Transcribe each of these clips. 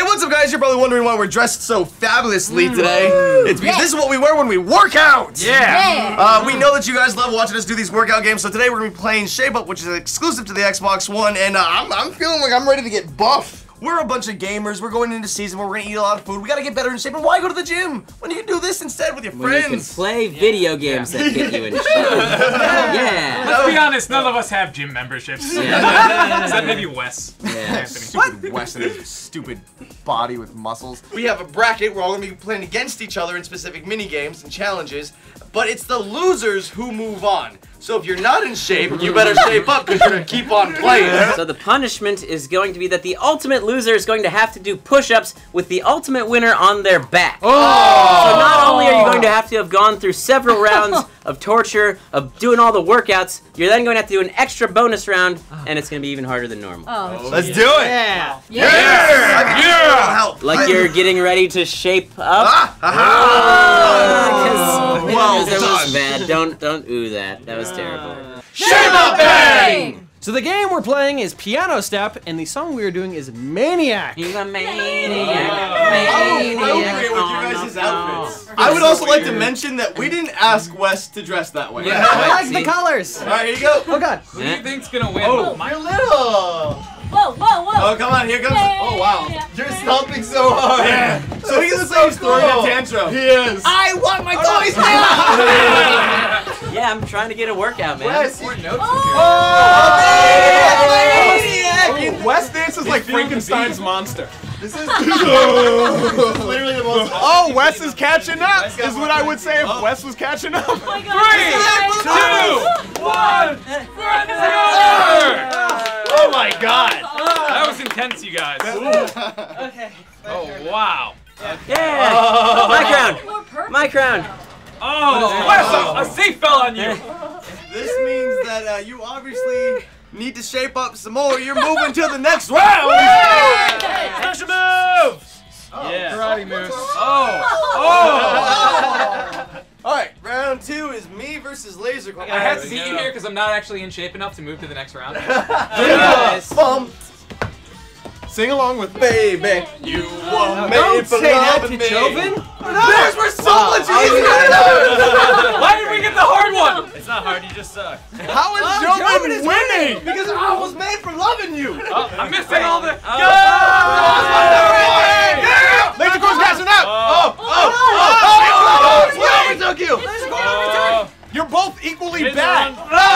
Hey, what's up, guys? You're probably wondering why we're dressed so fabulously Mm. today. It's because this is what we wear when we work out. Yeah. Uh, we know that you guys love watching us do these workout games, so today we're gonna be playing Shape Up, which is exclusive to the Xbox One, and uh, I'm, I'm feeling like I'm ready to get buff. We're a bunch of gamers. We're going into season where we're gonna eat a lot of food. We gotta get better in shape. And why go to the gym when you can do this instead with your When you can friends? play video games that get you in shape. yeah. Let's be honest, none of us have gym memberships. Yeah. Except maybe Wes. Yeah. Anthony. Stupid Wes and his stupid body with muscles. We have a bracket. We're all gonna be playing against each other in specific mini games and challenges. But it's the losers who move on. So if you're not in shape, you better shape up because you're gonna keep on playing. So the punishment is going to be that the ultimate loser is going to have to do push-ups with the ultimate winner on their back. Oh! So not only are you going to have to have gone through several rounds of torture, of doing all the workouts, you're then going to have to do an extra bonus round, and it's going to be even harder than normal. Oh. Let's do it. Yeah. Yeah. yeah. Help. Like you're getting ready to shape up. Ah, ah, Because Well that was done. bad. Don't don't ooh that. That was terrible. Shape up, bang! So the game we're playing is Piano Step, and the song we are doing is Maniac. He's a maniac. maniac. Oh, appropriate with you guys' oh, outfits. I would also like to mention that we didn't ask Wes to dress that way. Yeah. I like See? the colors. All right, here you go. Oh god. Who do you think's gonna win? Oh, My- little. Whoa, whoa, whoa. Oh, come on, here comes. Oh, wow. yeah, yeah. You're stomping so hard. Yeah. So he's the same story cool. a tantrum. He is. I want my toys Yeah, I'm trying to get a workout, man. Wes, More notes. Oh, Wes oh, dances like Frankenstein's monster. This is literally the most. Oh, Wes is catching up, is what I would say if Wes was catching up. Oh my god. Two, one, Oh my god. That was intense, you guys. Okay. Oh wow. Yeah. My crown. My crown. Oh, Wes, a, a safe fell on you. This means that uh, you obviously need to shape up some more. You're moving to the next round. Special move. Yeah. Karate moves. Oh. Oh. All right, round two is me versus Lasercorn. I had to beat you here because I'm not actually in shape enough to move to the next round. Bum, Sing along with me. baby, you were made Don't for say that loving to me. Joven. Those were so much easier. Why did we get the hard one? It's not hard. You just suck. How is Joven winning? Because I was made for loving you. Oh, I'm missing all the. Lasercorn's catching up. Oh, oh, oh, oh, oh, oh, overtook you. Oh. You're both equally bad. Oh!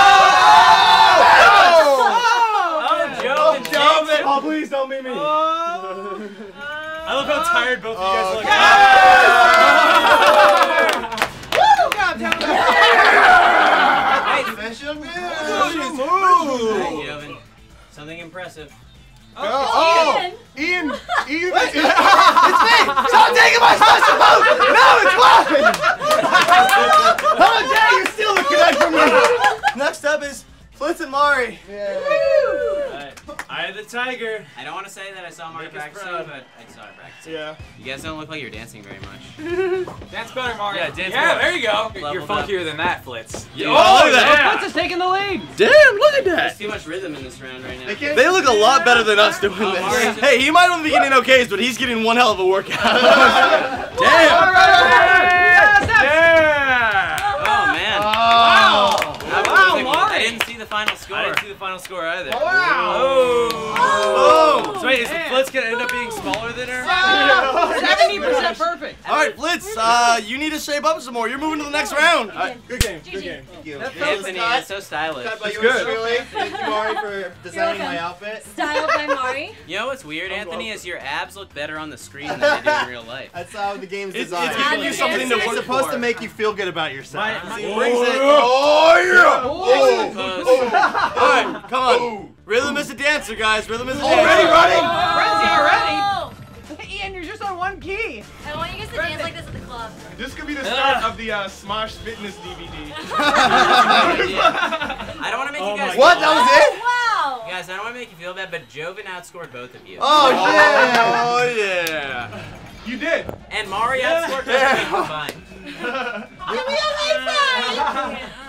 Oh, Joe. Joven. Oh, please don't beat me. I love how tired both of you guys look. Special move. Hey, Joven. Something impressive. Oh, oh Ian, Ian, Ian. it's me! Stop taking my special move. No, it's mine. How dare you steal the Kinect from me? Next up is Flitz and Mari. Eye of the tiger. I don't want to say that I saw Mark Make practicing, proud. but I saw it practicing. yeah. You guys don't look like you're dancing very much. Dance better, Mario. Yeah, dance Yeah, better. there you go. You're Leveled up. funkier than that, Flitz. Oh, look at that. What's is taking the lead? Damn, look at that. There's too much rhythm in this round right now. They look a lot better than us doing oh, this. Hey, he might only be getting okays, but he's getting one hell of a workout. Damn. Final score. I didn't see the final score either. Oh. Oh. So wait, is the Flitz gonna end up being smaller than her? Seventy percent perfect. All right, Flitz, uh, you need to shape up some more. You're moving to the next round. Good game. Good game. Thank you. That Anthony, that's so stylish. It's good. Thank you, Mari, for designing my outfit. Style by Mari. You know what's weird, Anthony, is your abs look better on the screen than they do in real life. That's how the game's designed. it's giving you something it's, to it's supposed for. to make you feel good about yourself. My- See, it my- brings it. Oh, yeah. Close. All right, come on. Rhythm is a dancer, guys. Rhythm is a dancer. Already running? Frenzy already. Oh. Ian, you're just on one key. I want you guys to dance like this at the club. This could be the start of the uh, Smosh Fitness DVD. I don't want to make you guys. What? That was it? Oh, wow. Guys, I don't want to make you feel bad, but Joven outscored both of you. Oh yeah! Oh yeah! You did. And Mario outscored both of you combined. Give me a high five.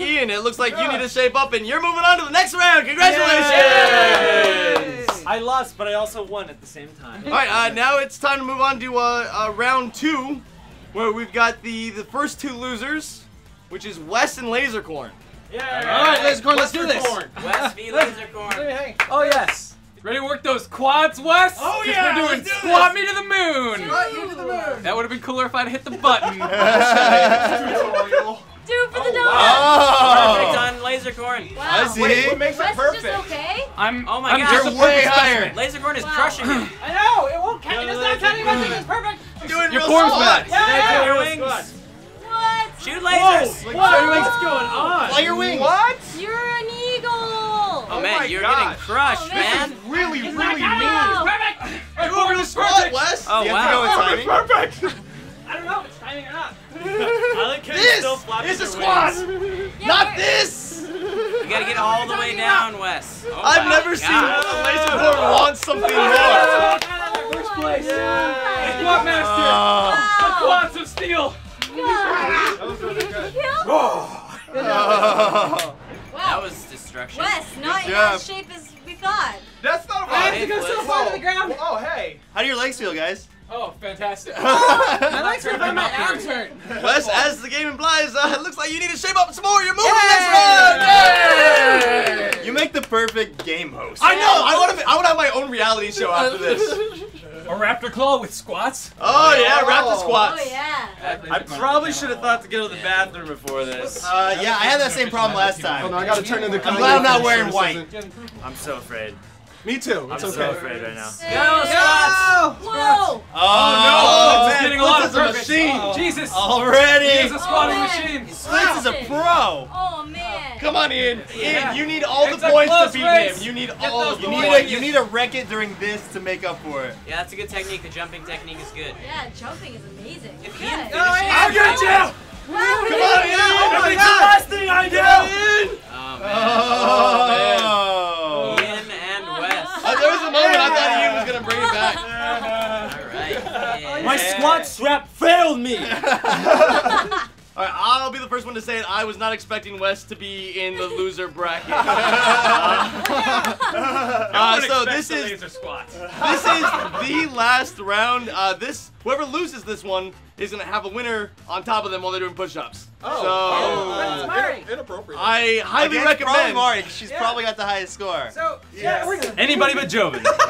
Ian, it looks like you need to shape up, and you're moving on to the next round. Congratulations! I lost, but I also won at the same time. All right, uh, now it's time to move on to uh, uh, round two, where we've got the the first two losers, which is Wes and Lasercorn. Yeah. All right, Lasercorn, let's do this. Wes v Lasercorn. Oh yes. Ready to work those quads, Wes? Oh yeah, We're doing let's do squat me to the moon. That would have been cooler if I'd hit the button. Do it for the oh, dog. Perfect Oh, on Lasercorn. Wow. I see. What makes Wes it is perfect? just okay. I'm. Oh my I'm God. You're way higher. Lasercorn is Wow. crushing him. I know it won't count. It's not counting. My thing is perfect. doing Your real form's squats. back. Yeah, your Real wings. What? Shoot lasers. Whoa, what's going on? Fly your wings. What? You're an eagle. Oh, oh man, you're gosh. getting crushed, Oh, man. man. Really, really mean. Wow. Perfect. Do a real squat, Wes. Oh You have to go wow. with timing. Perfect. I don't know if it's timing or not. I like how This still flopping is a your squat. Yeah, not we're- this. You gotta get all the way down, Wes. Oh I've my never seen God. a Lasercorn want something more. First place. Yeah. Squat master. Wow. Ah. Quads of steel. God. Kill? That was destruction. Wes, not in as shape as we thought. That's not I have right. to go so Wes. far to the ground. Oh, hey. How do your legs feel, guys? Oh, fantastic. My legs hurt, but my abs hurt. Wes, as the game implies, uh, it looks like you need to shape up some more. You're moving Yay! next round. You make the perfect game host. I know. I want to. I want to have my own reality show after this. A raptor claw with squats. Oh yeah, raptor squats. Oh yeah. I probably should have thought to go to the bathroom before this. Uh, yeah, I had that same problem last Hold on, time. I gotta turn into. I'm glad I'm not wearing white. I'm so afraid. Me too. I'm It's so afraid right now. Go, Scots! Whoa. Oh, oh it's man, getting a lot of Blitz a perfect. machine. Oh. Jesus. Already. He oh, is a squatting Oh, machine. Flitz is a pro. Oh man. Come on, Ian. Ian, you need all It's the points to beat race. him. You need Get all those of You need points. to you need to wreck it during this to make up for it. Yeah, that's a good technique. The jumping technique is good. Yeah, jumping is amazing. If Good. Ian Wow. finishes, I'll get you. Come on, Ian. Oh my It's the God. last thing I do. Ian. Oh, man. Oh. Ian and Wes. Uh, there was a moment I thought Ian was gonna bring it back. All right. Yeah. My squat strap failed me. All right, I'll be the first one to say it. I was not expecting Wes to be in the loser bracket. uh, so this is laser squats. this is the last round. Uh, this whoever loses this one is gonna have a winner on top of them while they're doing push-ups. Oh. So Oh. oh. Mari. Inappropriate. I highly Against probably recommend. Mari, 'cause she's Yeah. probably got the highest score. So yeah, we're good. Anybody but Joven.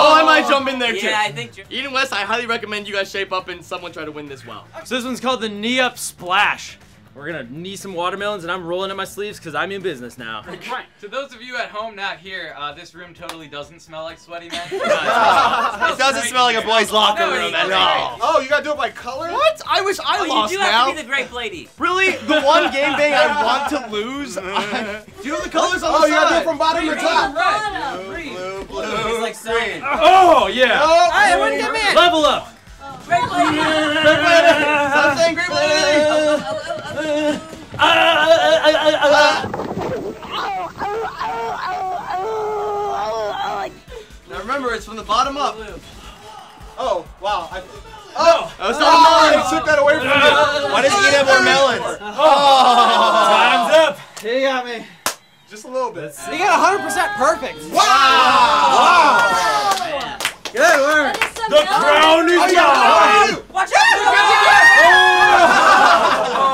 Oh, I might jump in there too. Yeah, I think. you're- Eden West, I highly recommend you guys shape up and someone try to win this well. So this one's called the knee up splash. We're gonna knee some watermelons, and I'm rolling up my sleeves because I'm in business now. Right. To those of you at home not here, uh, this room totally doesn't smell like sweaty men. It doesn't smell like a boys' locker No, room at great. all. Oh, you gotta do it by color? What? I wish I Oh, you do now. have to be the grape lady. Really? The one game bang I want to lose? I- do the colors on Oh, the you gotta do side? it from bottom to top. Bottom. Blue, He's blue, like Simon. Oh yeah. Oh, Hey, it wouldn't get me in. Level up. Grape lady. Stop saying grape lady! Now remember, it's from the bottom up. oh, wow. I, Oh, that was oh, not you took that away from me. Why does he have more melons? Oh. Time's up. He got me. Just a little bit. He got 100% perfect. Wow! wow. Good work. That is some The melon. crown is yours. Watch out!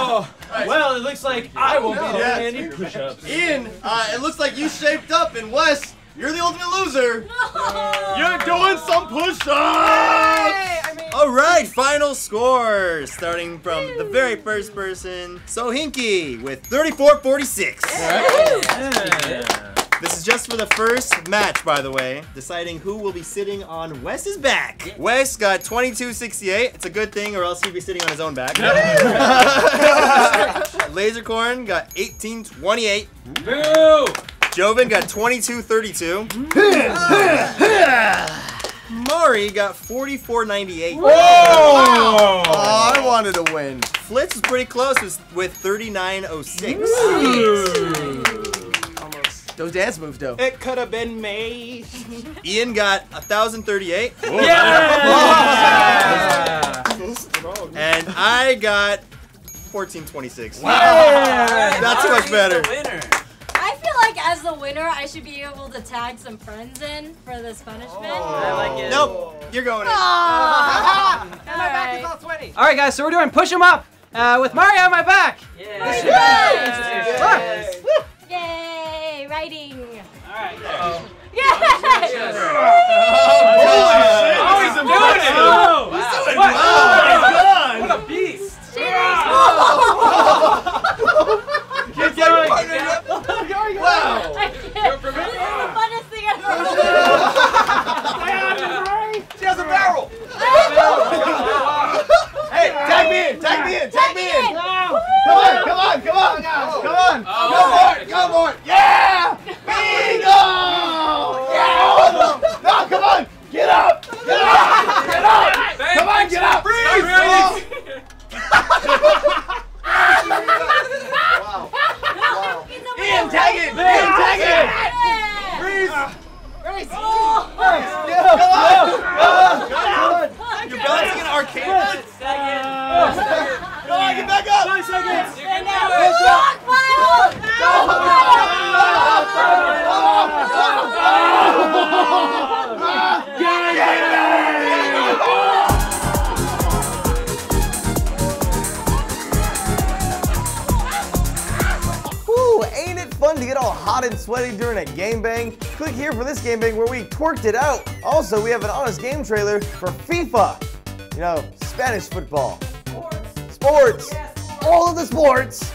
Oh. Well, it looks like I won't be doing Yeah. any push-ups. Ian, uh, it looks like you shaped up, and Wes, you're the ultimate loser. No. You're doing some push-ups. Hey, I mean, All right, final scores starting from the very first person, Sohinki with 34-46. This is just for the first match, by the way, deciding who will be sitting on Wes's back. Wes got 22-68. It's a good thing, or else he'd be sitting on his own back. Lasercorn got 18-28. Boo! Joven got 22-32. Mari got 44-98. Oh, I wanted to win. Flitz was pretty close with, with 39-06. Those dance moves, though. It could have been me. Ian got 1,038. Yeah! yeah! And I got 1426. Wow! Yeah. Much better. I feel like as the winner, I should be able to tag some friends in for this punishment. Oh. Like nope, you're going in. Oh. all, right. all right, guys, so we're doing push 'em up uh, with Mario on my back. Yeah. Yeah. Yes! yes. fun to get all hot and sweaty during a game bang? Click here for this game bang where we twerked it out. Also, we have an honest game trailer for FIFA. You know, Spanish football. Sports. sports. Sports. All of the sports.